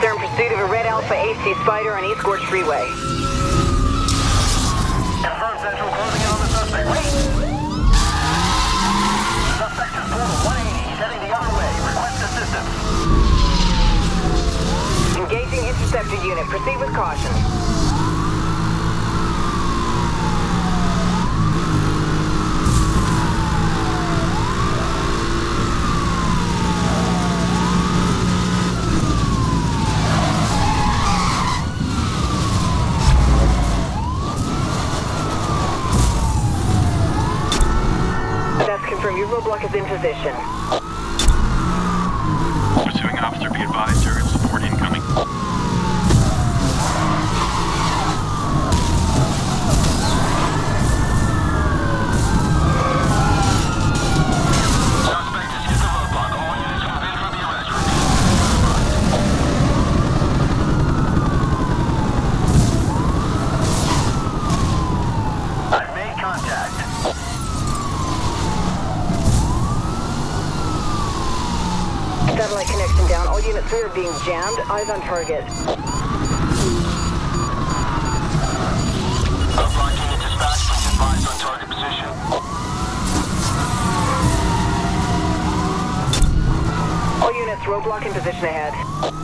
They're in pursuit of a red Alfa 8C Spider on East Gorge Freeway. Confirm Central closing in on the suspect. Wait! Suspect is portal 180, heading the other way. Request assistance. Engaging interceptor unit. Proceed with caution. That's confirmed. Your roadblock is in position. Satellite connection down. All units three are being jammed. Eyes on target. Upline unit dispatch, please advise on target position. All units roadblock in position ahead.